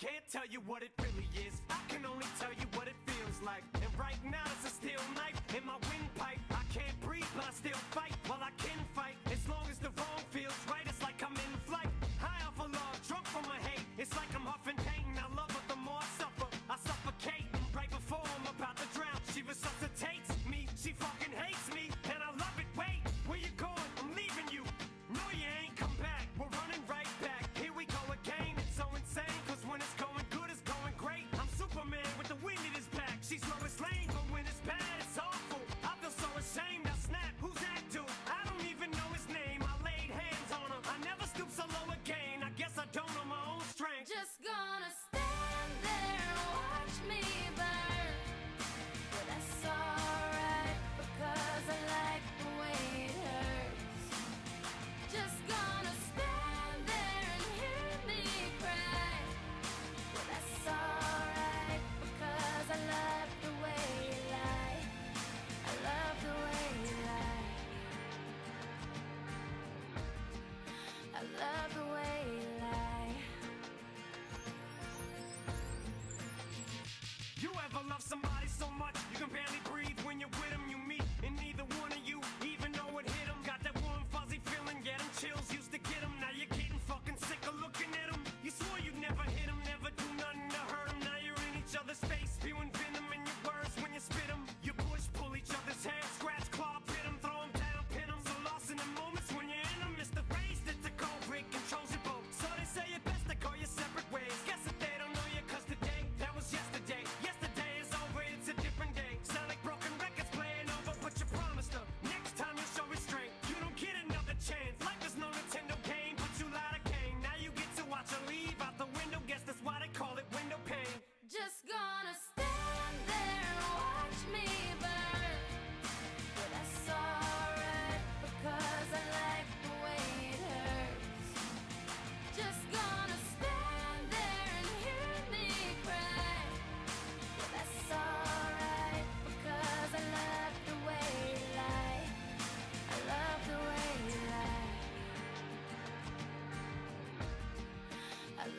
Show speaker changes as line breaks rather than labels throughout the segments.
can't tell you what it really is. I can only tell you what it feels like. And right now it's a steel knife in my windpipe. I can't breathe, but I still fight.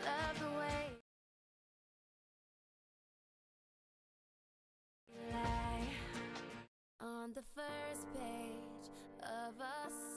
love the
way you lie on the first page of us.